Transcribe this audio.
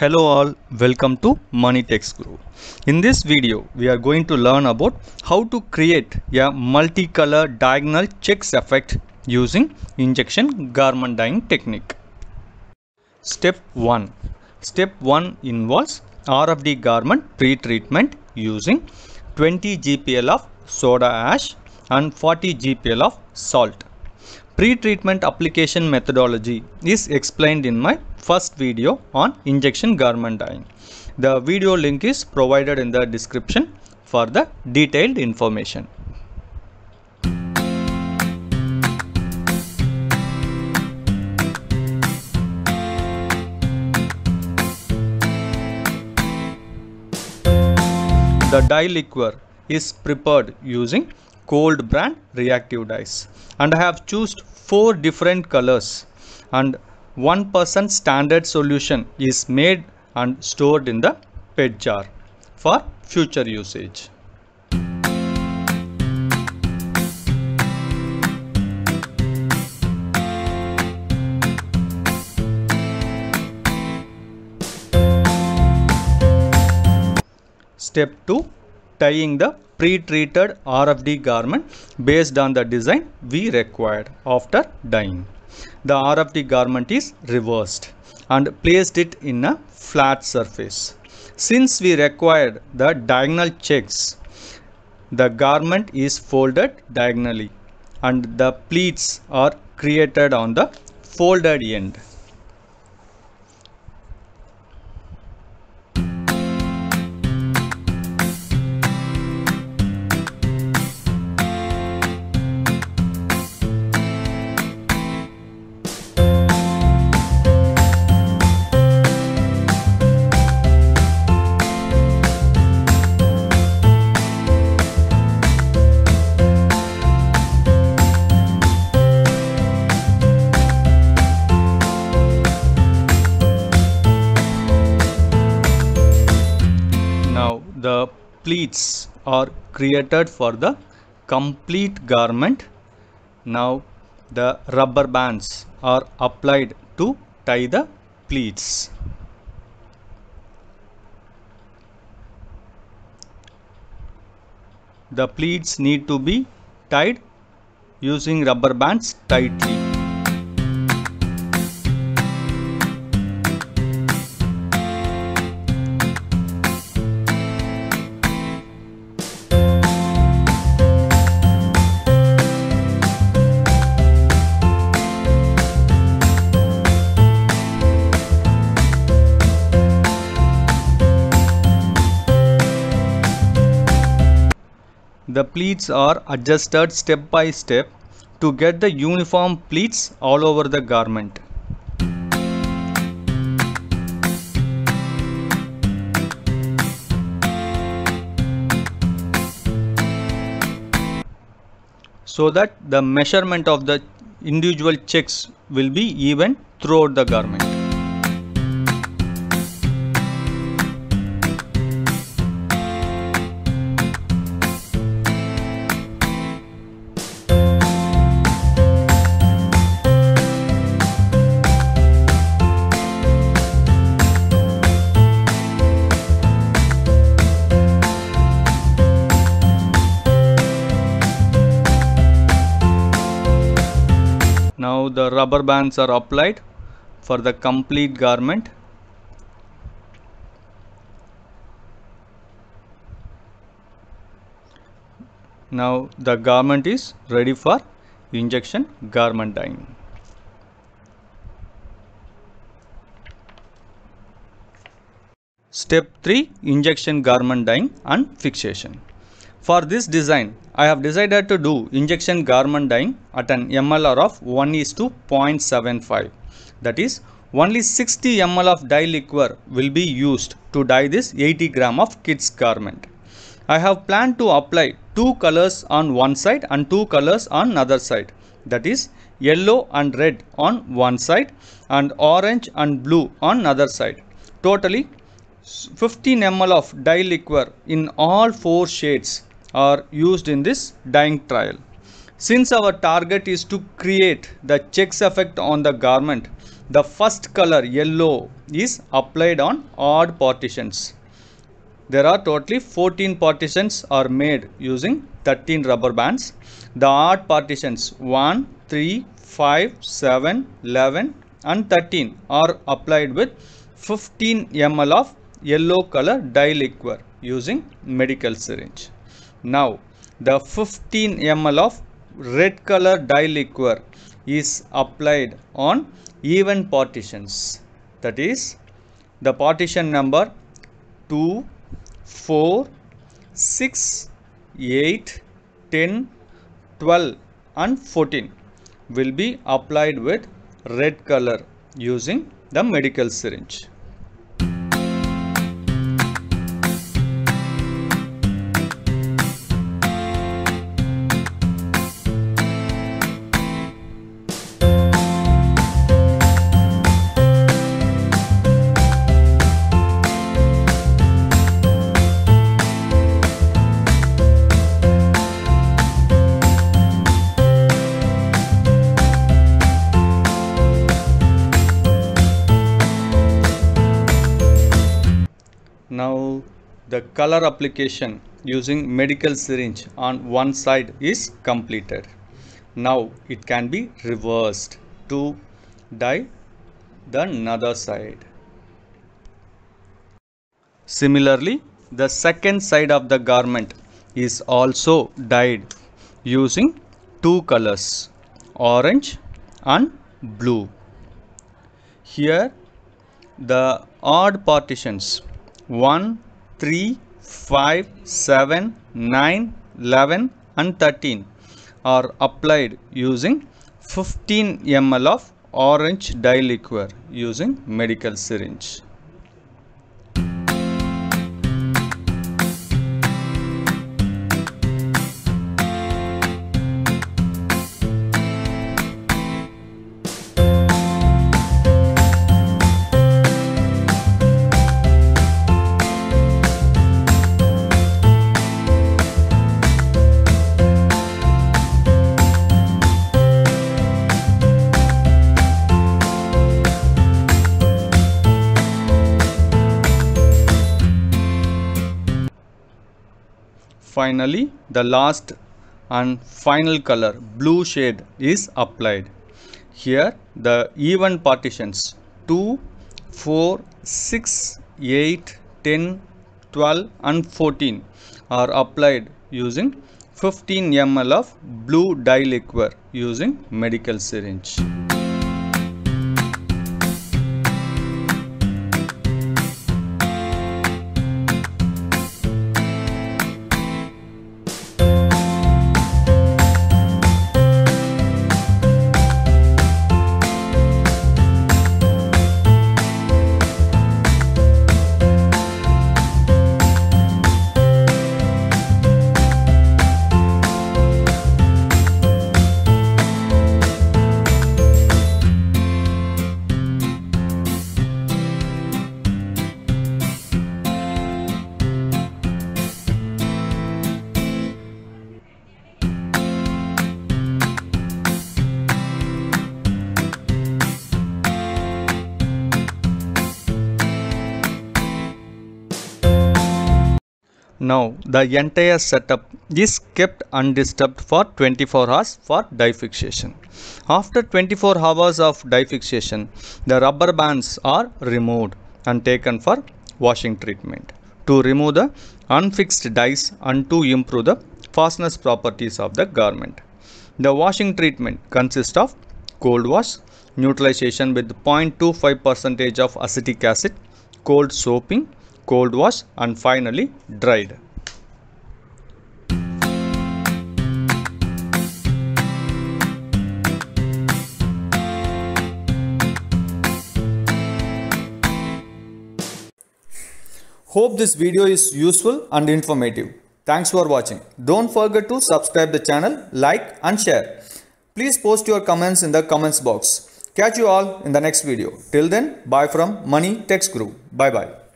Hello all, welcome to Mani Tex Guru. In this video, we are going to learn about how to create a multicolor diagonal checks effect using injection garment dyeing technique. Step 1. Step 1 involves RFD garment pre-treatment using 20 GPL of soda ash and 40 GPL of salt. Pre-treatment application methodology is explained in my first video on injection garment dyeing. The video link is provided in the description for the detailed information. The dye liquor is prepared using cold brand reactive dyes and I have chosen four different colors and 1% standard solution is made and stored in the PET jar for future usage. Step 2 Tying the pre-treated RFD garment based on the design we required after dyeing. The RFD garment is reversed and placed it in a flat surface. Since we required the diagonal checks, the garment is folded diagonally and the pleats are created on the folded end. Pleats are created for the complete garment. Now the rubber bands are applied to tie the pleats. The pleats need to be tied using rubber bands tightly. The pleats are adjusted step by step to get the uniform pleats all over the garment. So that the measurement of the individual checks will be even throughout the garment. Now the rubber bands are applied for the complete garment. Now the garment is ready for injection garment dyeing. Step 3 Injection garment dyeing and fixation. For this design, I have decided to do injection garment dyeing at an MLR of 1 is to 0.75. That is, only 60 ml of dye liquor will be used to dye this 80 gram of kids garment. I have planned to apply two colors on one side and two colors on another side. That is, yellow and red on one side and orange and blue on another side. Totally 15 ml of dye liquor in all four shades are used in this dyeing trial. Since our target is to create the checks effect on the garment, the first color yellow is applied on odd partitions. There are totally 14 partitions are made using 13 rubber bands. The odd partitions 1 3 5 7 11 and 13 are applied with 15 ml of yellow color dye liquor using medical syringe now the 15 ml of red color dye liquor is applied on even partitions. That is the partition number 2 4 6 8 10 12 and 14 will be applied with red color using the medical syringe the color application using medical syringe on one side is completed. Now it can be reversed to dye the another side. Similarly the second side of the garment is also dyed using two colors orange and blue. Here the odd partitions 1 3 5 7 9 11 and 13 are applied using 15 ml of orange dye liquor using medical syringe finally the last and final color blue shade is applied. Here the even partitions 2 4 6 8 10 12 and 14 are applied using 15 ml of blue dye liquor using medical syringe Now the entire setup is kept undisturbed for 24 hours for dye fixation. After 24 hours of dye fixation, the rubber bands are removed and taken for washing treatment to remove the unfixed dyes and to improve the fastness properties of the garment. The washing treatment consists of cold wash, neutralization with 0.25 percentage of acetic acid, cold soaping, cold wash and finally dried. Hope this video is useful and informative. Thanks for watching. Don't forget to subscribe the channel, like and share. Please post your comments in the comments box. Catch you all in the next video. Till then, bye from Mani Tex Guru. Bye bye.